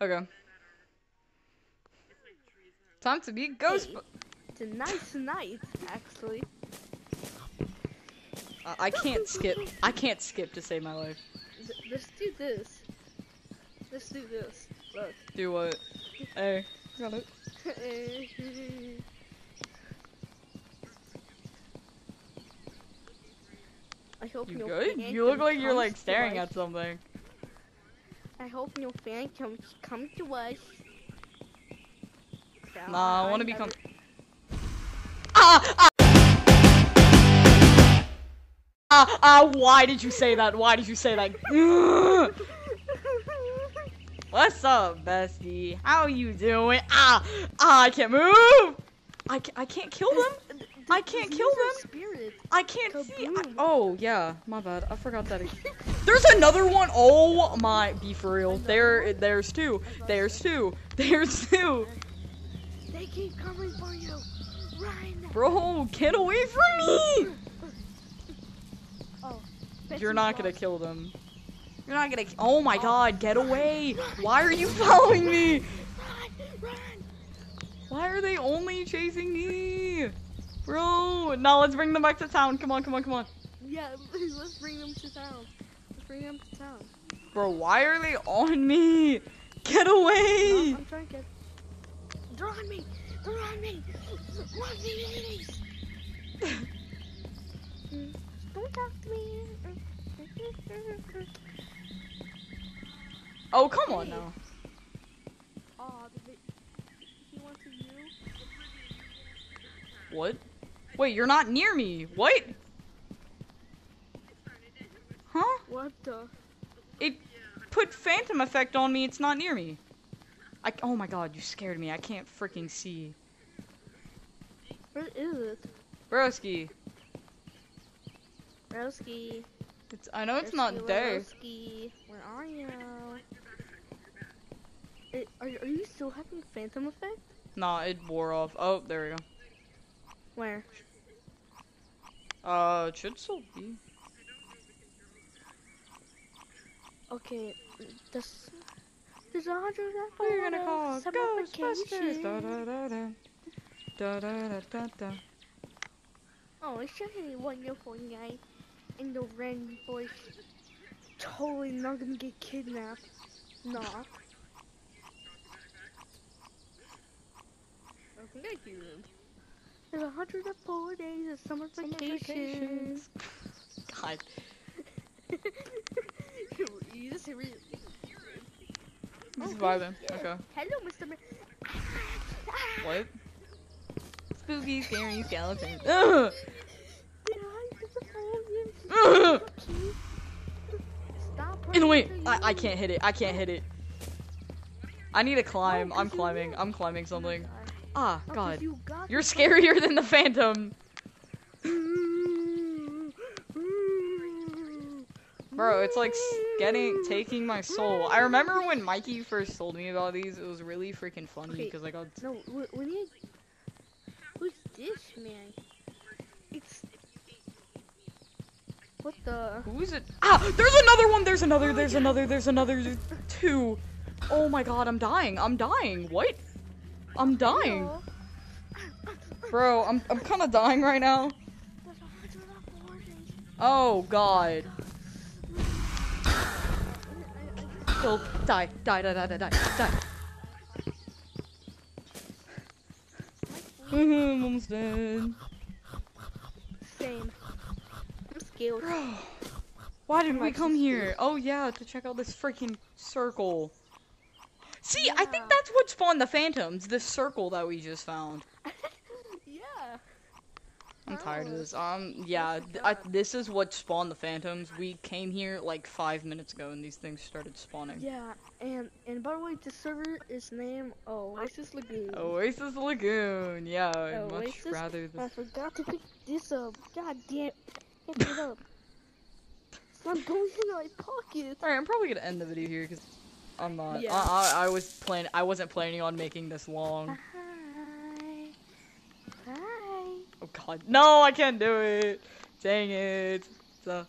Okay. Time to be ghost. Hey. It's a nice night, actually. I I can't skip. I can't skip to save my life. Let's do this. Let's do this. Look. Do what? Hey. Got it. I hope You good? You look like you're like staring at something. I hope no fan comes come to us. Nah, I wanna become- Ah! Ah! Ah! Ah! Why did you say that? Why did you say that? What's up, bestie? How you doing? Ah! Ah! I can't move. I ca- I can't kill them. I can't kill them. Spirits. I can't see. I- oh yeah, my bad. I forgot that. There's another one. Oh my! Be for real. There, there's two. There's two. There's two. They keep coming for you. Run. Bro, get away from me! Oh. You're not gonna kill them. You're not gonna. Oh my oh. god, get away! Why are you following me? Run. Run. Why are they only chasing me? Bro, now let's bring them back to town. Come on, come on, come on. Yeah, let's bring them to town. Let's bring them to town. Bro, why are they on me? Get No, away! I'm trying to get. They're on me. They're on me. Run, please. Don't talk to me. Oh, come on now. Oh, did they, he went to you? What? Wait, you're not near me. What? Huh? What the? It put phantom effect on me. It's not near me. I, oh my god, you scared me. I can't freaking see. Where is it? Broski, Rosky. it's, I know it's not day. Rosky. Where are you? Eh, are, are you still having phantom effect? Nah, it wore off. Oh, there we go. Where? Uh, it should still be. Okay, this. There's a hundred you gonna call? Ghostbusters. Da, da, da, da. Da, da, da, da, da. Oh, it's just a wonderful night in the rainforest. Totally not gonna get kidnapped. Nah. I think I. There's a hundred and four days of summer, Summer vacation. vacations. God. you just hear me. Just Oh, vibing. Okay. Hello, Mr. Man. What? Spooky, scary skeleton. Ugh! Ugh! Stop In the way. I, I can't hit it. I can't hit it. I need to climb. I'm climbing. I'm climbing something. Ah, Oh, God. you You're scarier than the Phantom. Bro, it's like getting taking my soul. I remember when Mikey first told me about these, it was really freaking funny Okay. because I got No, we, need. Who's this man? It's. What the? Who is it? Ah, there's another one. There's another. There's another. There's another. There's two. Oh my god, I'm dying. I'm dying. What? I'm dying. Bro, I'm I'm kind of dying right now. There's a hundred and four days. Oh god. Go die. Die. Die. Die. Die. Die. Die. Mm-hmm, I'm almost dead. Same. I'm scared. Bro, why did we come here? Oh yeah, to check out this freaking circle. See, I think that's what spawned the phantoms. This circle that we just found. yeah. I'm tired of this. Um, yeah, th- I, this is what spawned the phantoms. We came here like five minutes ago, and these things started spawning. Yeah, and and by the way, the server is named Oasis Lagoon. Oasis Lagoon. Yeah, I'd much Oasis? rather I forgot to pick this up. God damn. Pick it up. Not going in my pocket. All right, I'm probably gonna end the video here because I'm not. Yeah. I, I, I was plan. I wasn't planning on making this long. Hi. Hi. Oh God, no! I can't do it. Dang it. So.